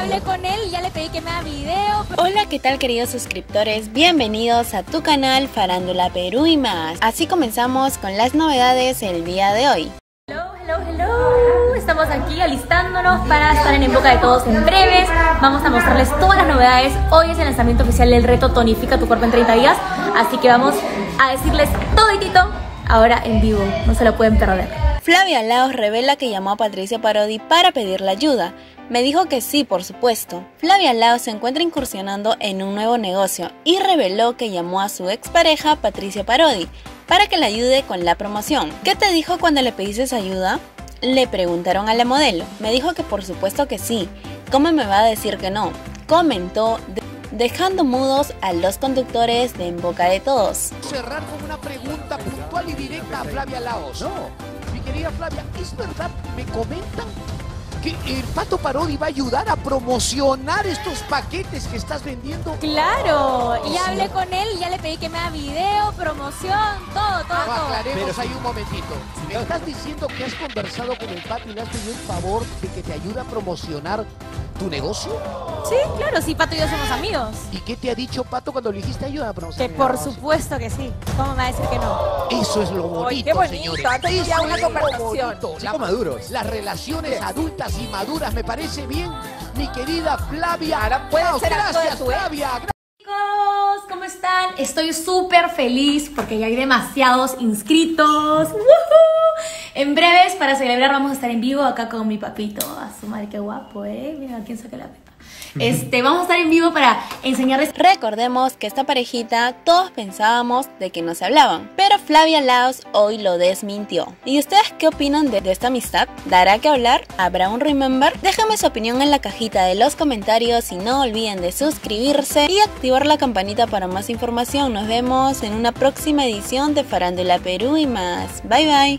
hablé con él y ya le pedí que me haga video. Hola, ¿qué tal queridos suscriptores? Bienvenidos a tu canal Farándula Perú y más. Así comenzamos con las novedades el día de hoy. Hello, hello, hello. Estamos aquí alistándonos para estar en, en boca de todos en breves. Vamos a mostrarles todas las novedades. Hoy es el lanzamiento oficial del reto Tonifica tu cuerpo en 30 días. Así que vamos a decirles todo ahora en vivo. No se lo pueden perder. Flavia Laos revela que llamó a Patricia Parodi para pedirle ayuda. Me dijo que sí, por supuesto. Flavia Laos se encuentra incursionando en un nuevo negocio y reveló que llamó a su expareja Patricia Parodi para que le ayude con la promoción. ¿Qué te dijo cuando le pediste ayuda? Le preguntaron a la modelo. Me dijo que por supuesto que sí. ¿Cómo me va a decir que no? Comentó dejando mudos a los conductores de En Boca de Todos. Cerrar con una pregunta puntual y directa a Flavia Laos. No querida Flavia, ¿es verdad? Me comentan que el Pato Parodi va a ayudar a promocionar estos paquetes que estás vendiendo. Claro, y hablé con él, ya le pedí que me haga video, promoción, todo, todo, todo. Aclaremos ahí un momentito. ¿Me estás diciendo que has conversado con el Pato y le has pedido el favor de que te ayude a promocionar tu negocio? Sí, claro, sí, Pato y yo somos amigos. ¿Y qué te ha dicho Pato cuando le dijiste ayuda a promocionar? Que por supuesto que sí. ¿Cómo me va a decir que no? Eso es lo bonito, qué bonito. señores. ya una conversación. La, maduros. Las relaciones adultas y maduras, me parece bien, mi querida Flavia. Ahora puede ser gracias, Flavia. Chicos, ¿cómo están? Estoy súper feliz porque ya hay demasiados inscritos. En breves, para celebrar, vamos a estar en vivo acá con mi papito. A su madre, qué guapo, ¿eh? Mira, quién saca la pepa. Este, vamos a estar en vivo para enseñarles. Recordemos que esta parejita todos pensábamos de que no se hablaban, pero Flavia Laos hoy lo desmintió. ¿Y ustedes qué opinan de, de esta amistad? ¿Dará que hablar? ¿Habrá un remember? Déjame su opinión en la cajita de los comentarios y no olviden de suscribirse y activar la campanita para más información. Nos vemos en una próxima edición de Farándula Perú y más. Bye bye.